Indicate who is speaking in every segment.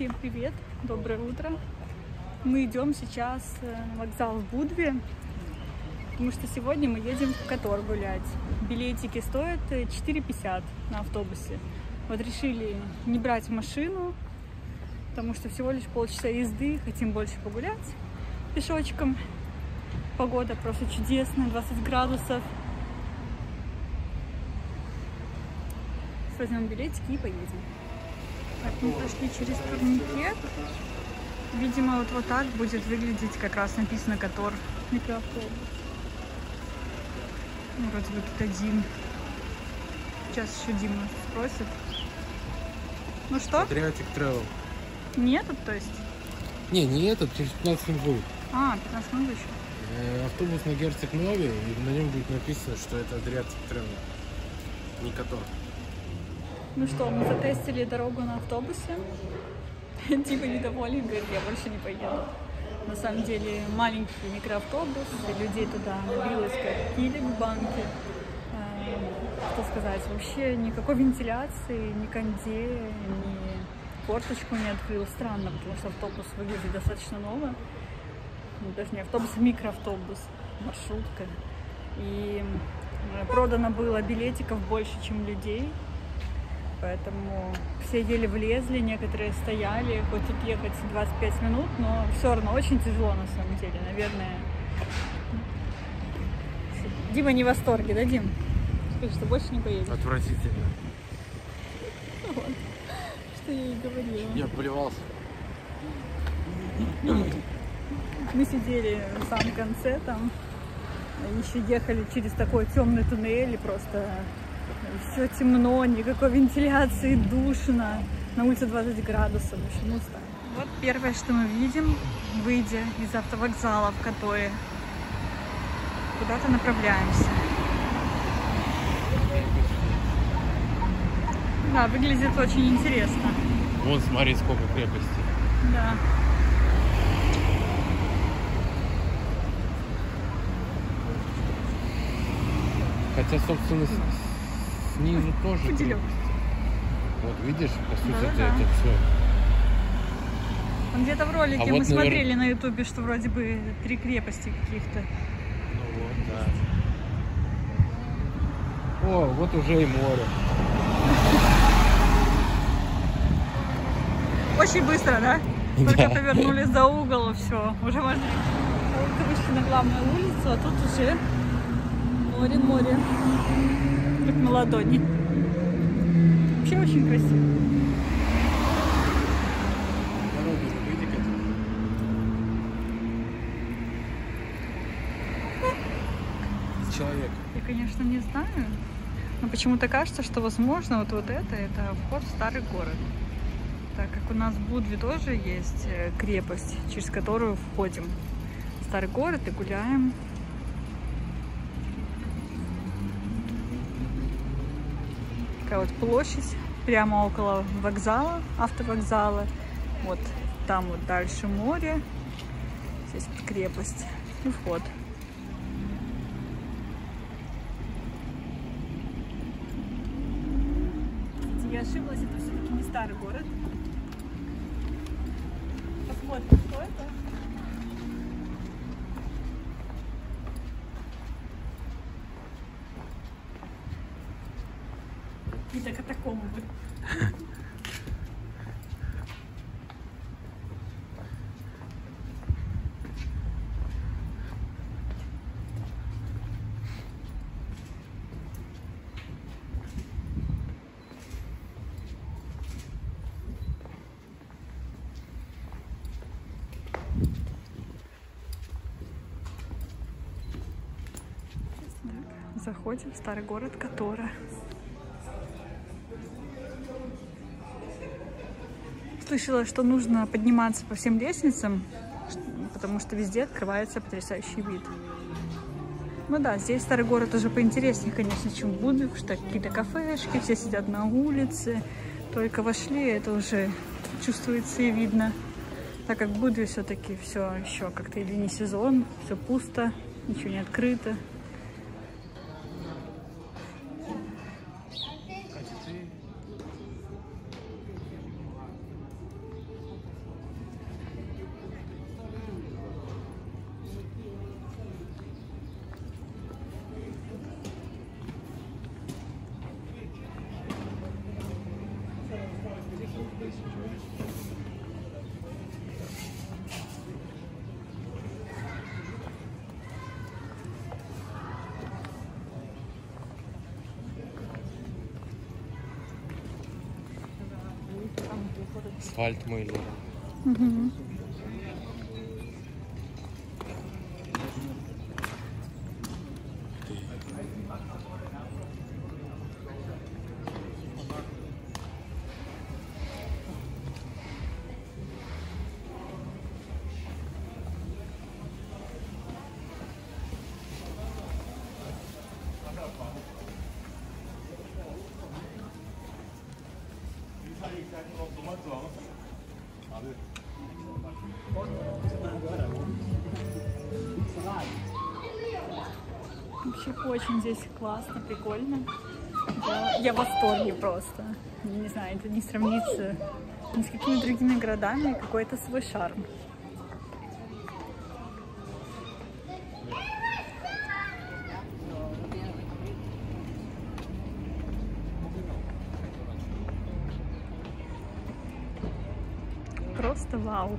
Speaker 1: Всем привет, доброе утро. Мы идем сейчас э, на вокзал в Будве, потому что сегодня мы едем в Котор гулять. Билетики стоят э, 4,50 на автобусе. Вот решили не брать машину, потому что всего лишь полчаса езды, хотим больше погулять пешочком. Погода просто чудесная, 20 градусов. Возьмем билетики и поедем. Так, мы прошли через турникет. Видимо, вот, вот так будет выглядеть, как раз написано Котор микроавтобус. Ну, вроде бы тут один. Сейчас еще Дима спросит. Ну что?
Speaker 2: Adriatic Travel.
Speaker 1: Нету, то есть?
Speaker 2: Не, не этот, через 15 минут будет.
Speaker 1: А, 15 минут еще.
Speaker 2: Э, автобус на Герцог Нове, и на нем будет написано, что это Adriatic Travel. Не Котор.
Speaker 1: Ну что, мы затестили дорогу на автобусе. Дима недоволен, говорит, я больше не поеду. На самом деле маленький микроавтобус, людей туда набилось как килик в банке. Э, Что сказать, вообще никакой вентиляции, ни кондея, ни форточку не открыл. Странно, потому что автобус выглядит достаточно ново. Ну, даже не автобус, а микроавтобус, маршрутка. И э, продано было билетиков больше, чем людей. Поэтому все еле влезли, некоторые стояли, хоть тут ехать 25 минут, но все равно очень тяжело на самом деле, наверное. Дима не в восторге, да, Дим? Скажи, что больше не поедешь.
Speaker 2: Отвратительно.
Speaker 1: Вот. Что я и говорила.
Speaker 2: Я плевался.
Speaker 1: Мы сидели в самом конце там, еще ехали через такой темный туннель, и просто все темно, никакой вентиляции, душно. На улице 20 градусов, в общем, устали. Вот первое, что мы видим, выйдя из автовокзала, в который куда-то направляемся. Да, выглядит очень интересно.
Speaker 2: Вон, смотри, сколько крепостей.
Speaker 1: Да.
Speaker 2: Хотя, собственно, снизу тоже крепости. Вот видишь, по сути, это,
Speaker 1: Да-да-да.
Speaker 2: это все.
Speaker 1: Он где-то в ролике
Speaker 2: А
Speaker 1: мы
Speaker 2: вот, навер-
Speaker 1: смотрели на ютубе, что вроде бы три крепости каких-то.
Speaker 2: Ну вот, да. О, вот уже и море.
Speaker 1: Очень быстро, да? Только
Speaker 2: Да.
Speaker 1: повернули за угол, все, уже можно. Вышли на главную улицу, а тут уже море, море. Как на ладони. Вообще очень красиво.
Speaker 2: Человек.
Speaker 1: Я, конечно, не знаю, но почему-то кажется, что, возможно, вот, вот это, это вход в старый город. Так как у нас в Будве тоже есть э, крепость, через которую входим в старый город и гуляем. Такая вот площадь прямо около вокзала, автовокзала. Вот там вот дальше море, здесь крепость и вход. Я ошиблась, это все-таки не старый город. Посмотрим, что это. Какие-то катакомбы. Так, заходим в старый город Котора. Слышала, что нужно подниматься по всем лестницам, потому что везде открывается потрясающий вид. Ну да, здесь старый город уже поинтереснее, конечно, чем потому что какие-то кафешки, все сидят на улице. Только вошли, это уже чувствуется и видно. Так как в Будве все-таки все еще как-то или не сезон, все пусто, ничего не открыто.
Speaker 2: Асфальт мыли.
Speaker 1: Мгм. Вообще очень здесь классно, прикольно. Я, я в восторге просто. Я не знаю, это не сравнится ни с какими другими городами, какой-то свой шарм. Просто вау.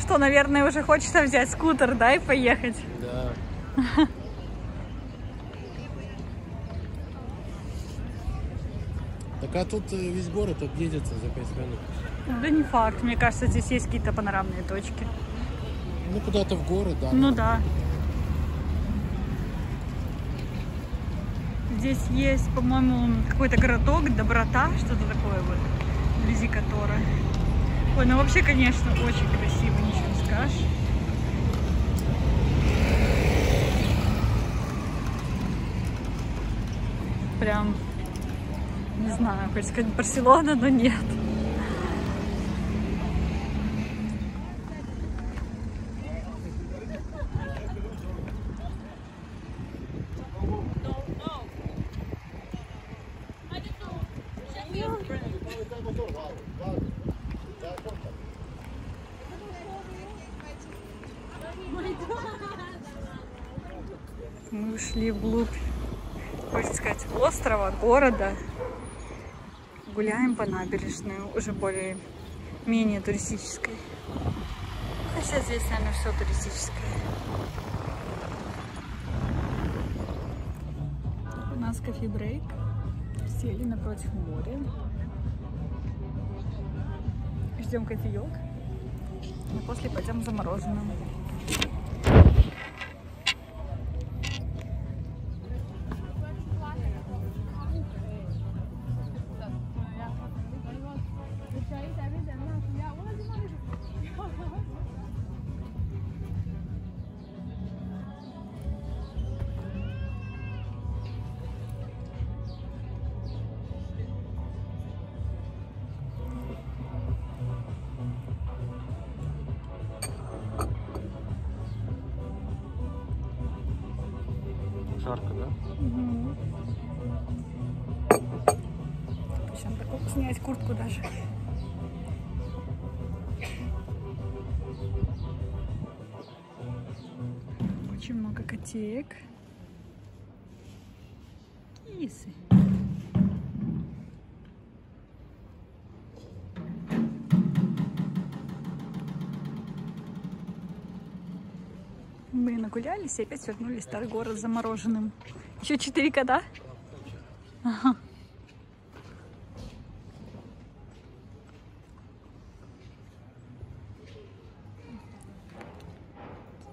Speaker 1: Ну что, наверное, уже хочется взять скутер, да, и поехать.
Speaker 2: Да. Так а тут э, весь город объедется за 5 минут.
Speaker 1: Да не факт. Мне кажется, здесь есть какие-то панорамные точки.
Speaker 2: Ну куда-то в город, да.
Speaker 1: Ну да. Здесь есть, по-моему, какой-то городок, доброта, что-то такое вот, вблизи которой. Ой, ну вообще, конечно, очень красиво, скажешь. Прям, не знаю, хочется сказать Барселона, но нет. Мы ушли вглубь, хочется сказать, острова, города. Гуляем по набережной, уже более менее туристической. Хотя здесь, наверное, все туристическое. У нас кофе-брейк. Сели напротив моря. Ждем кофеек. И после пойдем за
Speaker 2: Жарко, да?
Speaker 1: Сейчас такой снять куртку даже. Очень много котеек. Кисы. Мы нагулялись и опять вернулись в старый город замороженным. Еще четыре кода? Ага.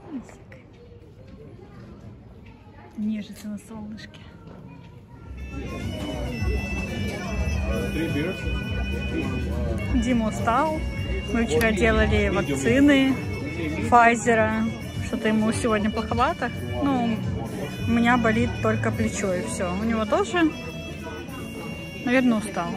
Speaker 1: Кисик. Нежится на солнышке. Дима устал. Мы вчера делали вакцины Пфайзера. Что-то ему сегодня плоховато. Ну, у меня болит только плечо и все. У него тоже, наверное, устал.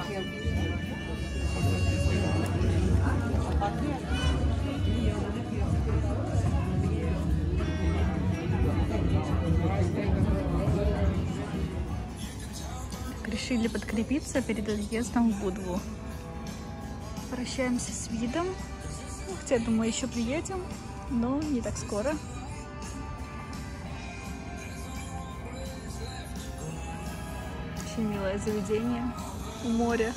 Speaker 1: решили подкрепиться перед отъездом в Будву. Прощаемся с видом. Хотя, думаю, еще приедем, но не так скоро. Очень милое заведение у моря.